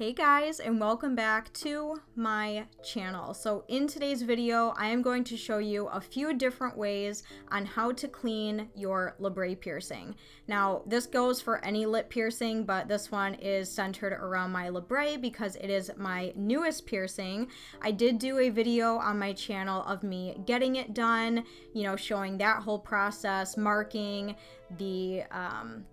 Hey guys and welcome back to my channel. So in today's video I am going to show you a few different ways on how to clean your labret piercing. Now this goes for any lip piercing but this one is centered around my labret because it is my newest piercing. I did do a video on my channel of me getting it done, you know showing that whole process, marking the um,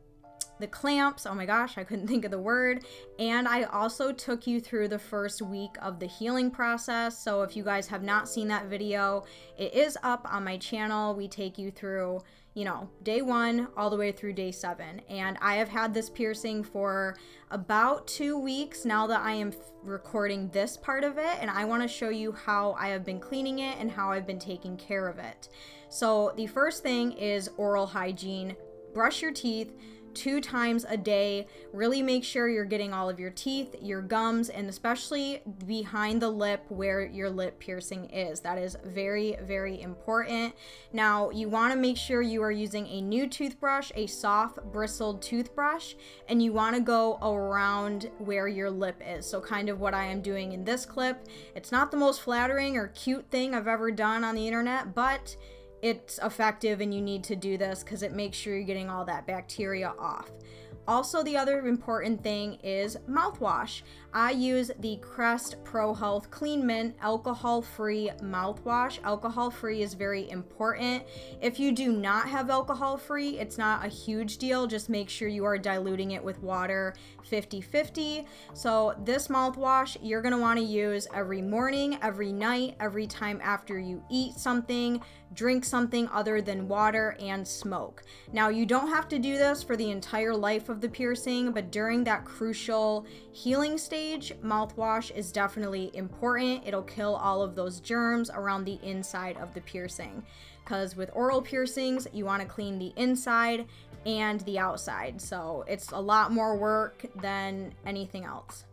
the clamps. Oh my gosh, I couldn't think of the word. And I also took you through the first week of the healing process. So if you guys have not seen that video, it is up on my channel. We take you through, you know, day one all the way through day seven. And I have had this piercing for about two weeks now that I am recording this part of it. And I want to show you how I have been cleaning it and how I've been taking care of it. So the first thing is oral hygiene. Brush your teeth two times a day. Really make sure you're getting all of your teeth, your gums, and especially behind the lip where your lip piercing is. That is very, very important. Now, you want to make sure you are using a new toothbrush, a soft bristled toothbrush, and you want to go around where your lip is. So, kind of what I am doing in this clip. It's not the most flattering or cute thing I've ever done on the internet, but it's effective and you need to do this because it makes sure you're getting all that bacteria off. Also, the other important thing is mouthwash. I use the Crest Pro Health Clean Mint alcohol free mouthwash. Alcohol free is very important. If you do not have alcohol free, it's not a huge deal. Just make sure you are diluting it with water 50 50. So, this mouthwash you're gonna wanna use every morning, every night, every time after you eat something, drink something other than water, and smoke. Now, you don't have to do this for the entire life of of the piercing, but during that crucial healing stage, mouthwash is definitely important. It'll kill all of those germs around the inside of the piercing. Because with oral piercings, you want to clean the inside and the outside. So it's a lot more work than anything else.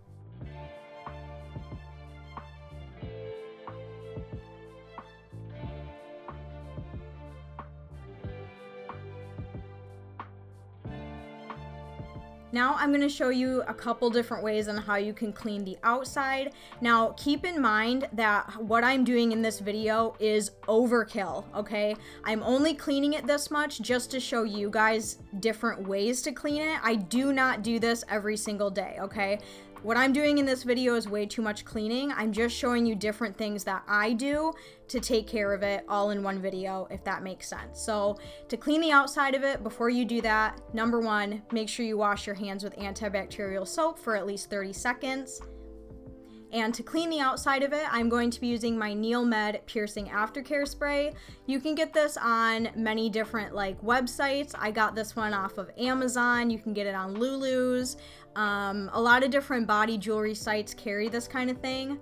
Now I'm going to show you a couple different ways on how you can clean the outside. Now keep in mind that what I'm doing in this video is overkill, okay? I'm only cleaning it this much just to show you guys different ways to clean it. I do not do this every single day, okay? What I'm doing in this video is way too much cleaning. I'm just showing you different things that I do to take care of it all in one video, if that makes sense. So to clean the outside of it, before you do that, number one, make sure you wash your hands with antibacterial soap for at least 30 seconds. And to clean the outside of it, I'm going to be using my NeilMed Piercing Aftercare Spray. You can get this on many different like websites. I got this one off of Amazon. You can get it on Lulu's. Um, a lot of different body jewelry sites carry this kind of thing.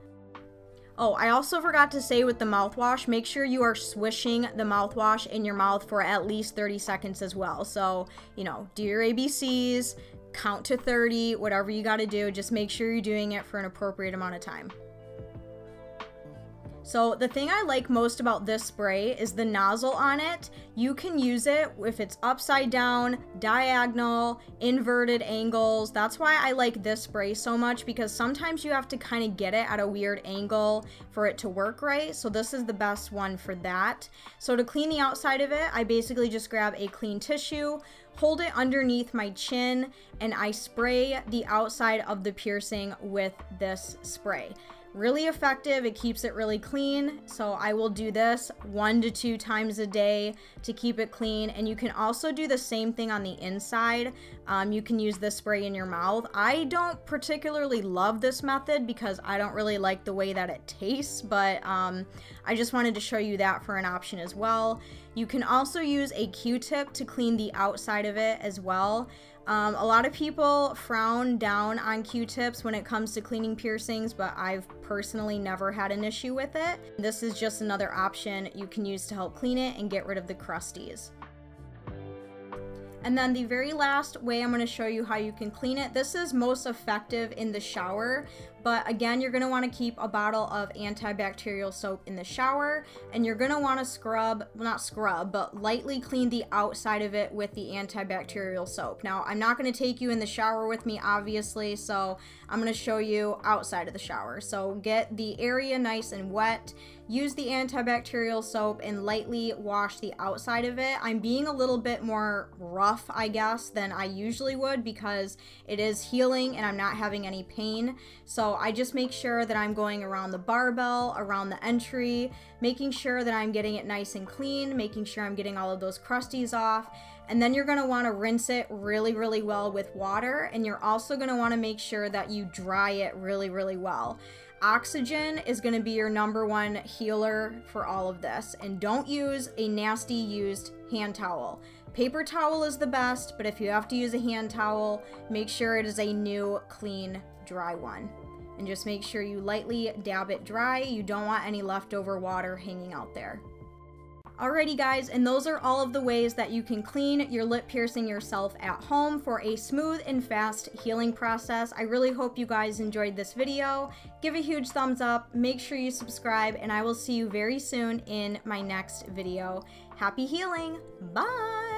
Oh, I also forgot to say with the mouthwash, make sure you are swishing the mouthwash in your mouth for at least 30 seconds as well. So, you know, do your ABCs, count to 30, whatever you got to do. Just make sure you're doing it for an appropriate amount of time. So the thing I like most about this spray is the nozzle on it. You can use it if it's upside down, diagonal, inverted angles. That's why I like this spray so much because sometimes you have to kind of get it at a weird angle for it to work right. So this is the best one for that. So to clean the outside of it, I basically just grab a clean tissue, hold it underneath my chin, and I spray the outside of the piercing with this spray really effective. It keeps it really clean. So I will do this one to two times a day to keep it clean. And you can also do the same thing on the inside. Um, you can use this spray in your mouth. I don't particularly love this method because I don't really like the way that it tastes, but um, I just wanted to show you that for an option as well. You can also use a Q-tip to clean the outside of it as well. Um, a lot of people frown down on Q-tips when it comes to cleaning piercings, but I've personally never had an issue with it. This is just another option you can use to help clean it and get rid of the crusties. And then the very last way I'm going to show you how you can clean it. This is most effective in the shower, But again, you're gonna wanna keep a bottle of antibacterial soap in the shower and you're gonna wanna scrub, well, not scrub, but lightly clean the outside of it with the antibacterial soap. Now, I'm not gonna take you in the shower with me, obviously, so I'm gonna show you outside of the shower. So get the area nice and wet use the antibacterial soap and lightly wash the outside of it. I'm being a little bit more rough, I guess, than I usually would because it is healing and I'm not having any pain. So I just make sure that I'm going around the barbell, around the entry, making sure that I'm getting it nice and clean, making sure I'm getting all of those crusties off. And then you're gonna wanna rinse it really, really well with water. And you're also gonna wanna make sure that you dry it really, really well. Oxygen is going to be your number one healer for all of this. And don't use a nasty used hand towel. Paper towel is the best, but if you have to use a hand towel, make sure it is a new, clean, dry one. And just make sure you lightly dab it dry. You don't want any leftover water hanging out there. Alrighty guys, and those are all of the ways that you can clean your lip piercing yourself at home for a smooth and fast healing process. I really hope you guys enjoyed this video. Give a huge thumbs up, make sure you subscribe, and I will see you very soon in my next video. Happy healing! Bye!